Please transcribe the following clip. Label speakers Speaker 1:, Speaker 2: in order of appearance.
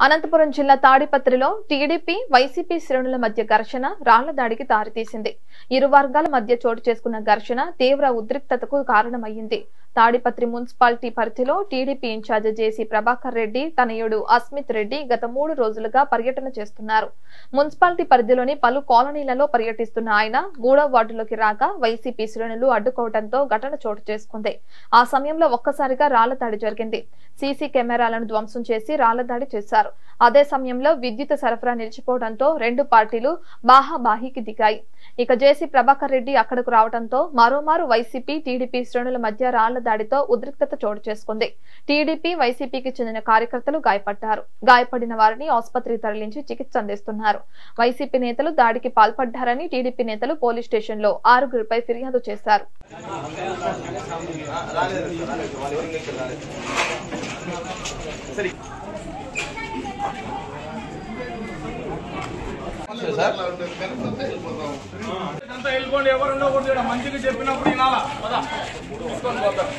Speaker 1: అనంతపురం జిల్లా తాడిపత్రిలో TDP YCP శ్రేణుల మధ్య ఘర్షణ రాళ్ళ దాడికి దారితీసింది. ఇరు వర్గాల మధ్య చోటు చేసుకున్న ఘర్షణ తీవ్ర ఉద్రిక్తతకు కారణమయ్యింది. తాడిపత్రి మున్సిపాలిటీ పరిధిలో TDP in charge JC Prabhakar Reddy తనయుడు అస్మిత్ రెడ్డి గత మూడు రోజులుగా పర్యటన చేస్తున్నారు. మున్సిపాలిటీ పరిధిలోని పలు కాలనీలలో పర్యటిస్తున్న ఆయన మూడో వార్డులోకి రాగా వైసీపీ శ్రేణులు అడ్డుకోవడంతో ఘటన చోటు చేసుకుంది. ఆ సమయంలో ఒక్కసారిగా రాళ్ళదాడి జరిగింది. సీసీ కెమెరాలను ధ్వంసం చేసి రాళ్ళ దాడి చేశారు. అదే సమయంలో విద్యుత్ సరఫరా నిలిచిపోవడంతో రెండు పార్టీలు బాహాబాహికి దిగాయి. ఇక జేసీ ప్రభాకర్ రెడ్డి అక్కడకు రావడంతో మరోమారు వైసీపీ టీడీపీ శ్రేణుల మధ్య రాళ్ళ దాడితో ఉద్రిక్తత చోటు చేసుకుంది. టీడీపీ వైసీపీకి చెందిన కార్యకర్తలు గాయపడ్డారు. గాయపడిన వారిని ఆసుపత్రికి తరలించి చికిత్స అందిస్తున్నారు. వైసీపీ నేతలు దాడికి పాల్పడ్డారని టీడీపీ నేతలు పోలీస్ స్టేషన్లో ఆరుగురిపై ఫిర్యాదు చేశారు.
Speaker 2: సరే. వెళ్ళిపోండి. ఎవరున్నా ఒకటి ఈడ మంచిగా చెప్పినప్పుడు వినాలా? పద. తీసుకొని పోతారు